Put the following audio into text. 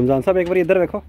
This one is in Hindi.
रमज़ान साहब एक बार इधर देखो।